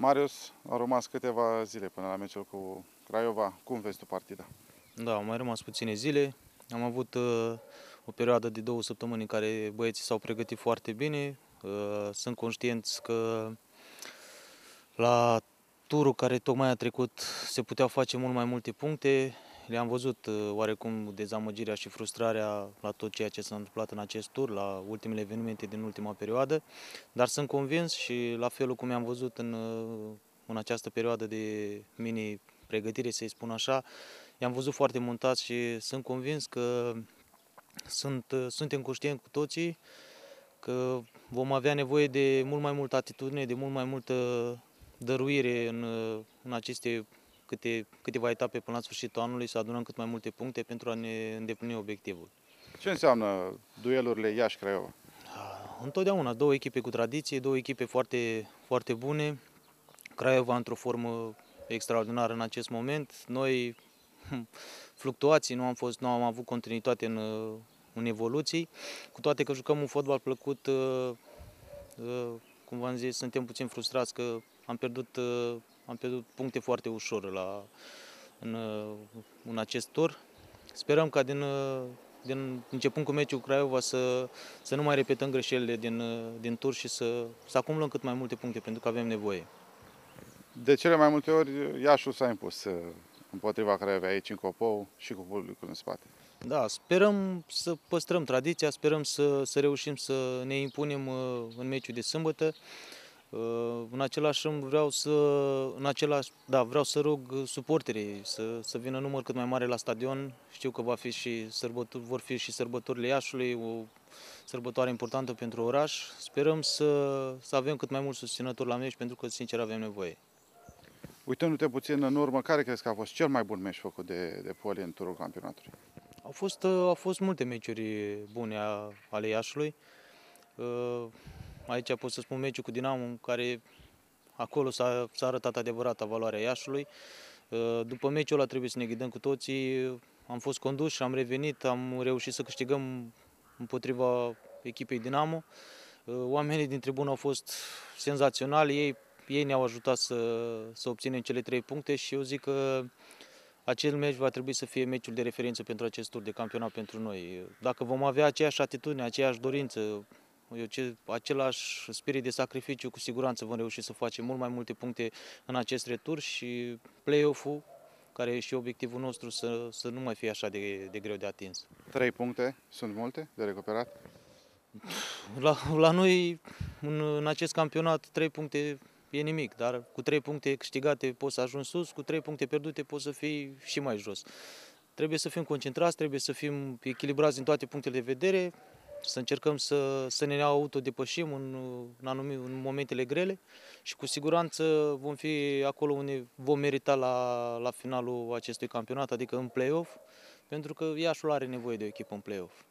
Marius, au rămas câteva zile până la meciul cu Craiova. Cum vezi tu partida? Da, au mai rămas puține zile. Am avut uh, o perioadă de două săptămâni în care băieții s-au pregătit foarte bine. Uh, sunt conștienți că la turul care tocmai a trecut se puteau face mult mai multe puncte. Le-am văzut uh, oarecum dezamăgirea și frustrarea la tot ceea ce s-a întâmplat în acest tur, la ultimele evenimente din ultima perioadă, dar sunt convins și la felul cum i-am văzut în, uh, în această perioadă de mini-pregătire, să-i spun așa, i-am văzut foarte montați și sunt convins că sunt, uh, suntem conștienți cu toții că vom avea nevoie de mult mai multă atitudine, de mult mai multă dăruire în, în aceste câte, câteva etape până la sfârșitul anului, să adunăm cât mai multe puncte pentru a ne îndeplini obiectivul. Ce înseamnă duelurile Iași-Craiova? Întotdeauna, două echipe cu tradiție, două echipe foarte, foarte bune. Craiova într-o formă extraordinară în acest moment. Noi, hm, fluctuații, nu am, fost, nu am avut continuitate în, în evoluții, cu toate că jucăm un fotbal plăcut, uh, uh, cum v-am zis, suntem puțin frustrați că am pierdut uh, am pierdut puncte foarte ușor la, în, în acest tur. Sperăm ca din, din începând cu meciul Craiova să, să nu mai repetăm greșelile din, din tur și să, să acumulăm cât mai multe puncte pentru că avem nevoie. De cele mai multe ori Iașul s-a impus uh, împotriva Craiova aici în Copou și cu publicul în spate. Da, sperăm să păstrăm tradiția, sperăm să, să reușim să ne impunem uh, în meciul de sâmbătă. Uh, în același rând vreau să, în același, da, vreau să rog suporterii să, să vină număr cât mai mare la stadion. Știu că va fi și sărbători, vor fi și sărbătorile Iașului, o sărbătoare importantă pentru oraș. Sperăm să, să avem cât mai mulți susținători la meci, pentru că, sincer, avem nevoie. Uitându-te puțin în urmă, care crezi că a fost cel mai bun meci făcut de, de Poli în turul campionatului? Au fost, au fost multe meciuri bune ale Iașului. Uh, Aici pot să spun meciul cu Dinamo, în care acolo s-a, arătat adevărata valoarea Iașului. Uh, după meciul ăla trebuie să ne ghidăm cu toții. Am fost condus am revenit, am reușit să câștigăm împotriva echipei Dinamo. Uh, oamenii din tribună au fost senzaționali, ei, ei ne-au ajutat să, să obținem cele trei puncte și eu zic că acel meci va trebui să fie meciul de referință pentru acest tur de campionat pentru noi. Dacă vom avea aceeași atitudine, aceeași dorință, eu ce, același spirit de sacrificiu, cu siguranță vom reuși să facem mult mai multe puncte în acest retur și play-off-ul, care e și obiectivul nostru, să, să nu mai fie așa de, de greu de atins. Trei puncte sunt multe de recuperat? La, la noi, în, în acest campionat, trei puncte e nimic, dar cu trei puncte câștigate poți să ajungi sus, cu trei puncte pierdute poți să fii și mai jos. Trebuie să fim concentrați, trebuie să fim echilibrați din toate punctele de vedere, să încercăm să, să ne autodepășim în, în, anumite, în momentele grele și cu siguranță vom fi acolo unde vom merita la, la finalul acestui campionat, adică în play-off, pentru că Iașul are nevoie de o echipă în play-off.